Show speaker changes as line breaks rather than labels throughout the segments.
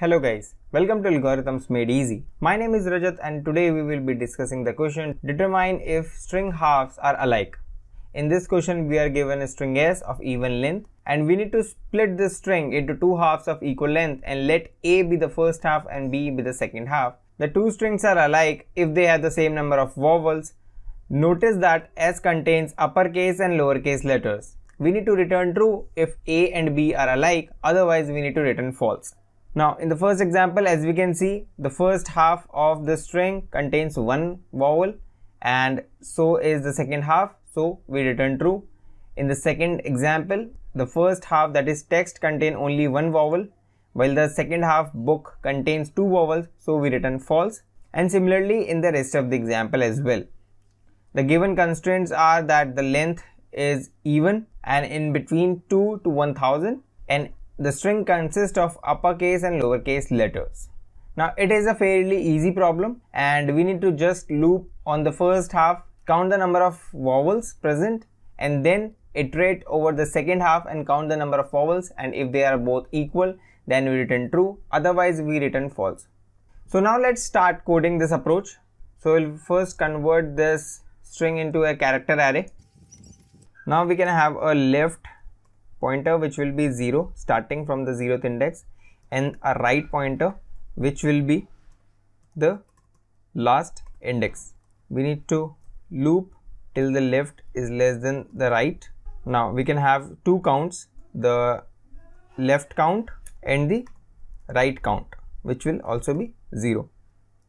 Hello guys, welcome to Algorithms Made Easy. My name is Rajat and today we will be discussing the question determine if string halves are alike. In this question we are given a string s of even length and we need to split this string into two halves of equal length and let a be the first half and b be the second half. The two strings are alike if they have the same number of vowels. Notice that s contains uppercase and lowercase letters. We need to return true if a and b are alike otherwise we need to return false. Now in the first example as we can see the first half of the string contains one vowel and so is the second half so we return true. In the second example the first half that is text contain only one vowel while the second half book contains two vowels so we return false and similarly in the rest of the example as well. The given constraints are that the length is even and in between 2 to 1000 and the string consists of uppercase and lowercase letters. Now it is a fairly easy problem and we need to just loop on the first half, count the number of vowels present and then iterate over the second half and count the number of vowels and if they are both equal then we return true otherwise we return false. So now let's start coding this approach. So we'll first convert this string into a character array. Now we can have a left pointer which will be 0 starting from the 0th index and a right pointer which will be the last index. We need to loop till the left is less than the right. Now we can have two counts the left count and the right count which will also be 0.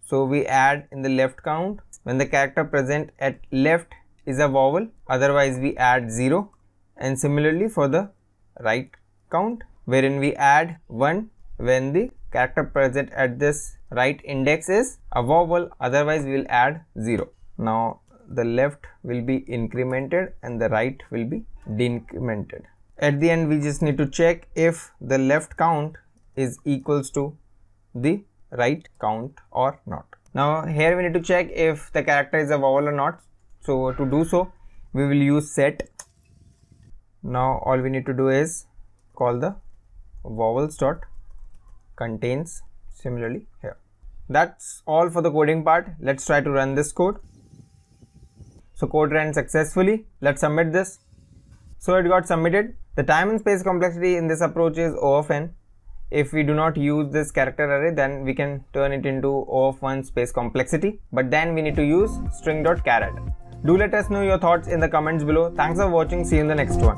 So we add in the left count when the character present at left is a vowel otherwise we add 0 and similarly for the right count wherein we add 1 when the character present at this right index is a vowel otherwise we will add 0. Now the left will be incremented and the right will be decremented. At the end we just need to check if the left count is equals to the right count or not. Now here we need to check if the character is a vowel or not. So to do so we will use set now all we need to do is call the vowels dot contains similarly here. That's all for the coding part. Let's try to run this code. So code ran successfully. Let's submit this. So it got submitted. The time and space complexity in this approach is o of n. If we do not use this character array then we can turn it into o of 1 space complexity. But then we need to use string.char. Do let us know your thoughts in the comments below. Thanks for watching. See you in the next one.